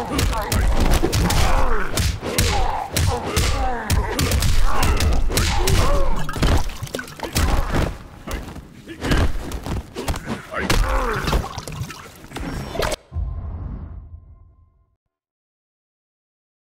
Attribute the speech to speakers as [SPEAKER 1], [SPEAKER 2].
[SPEAKER 1] Over.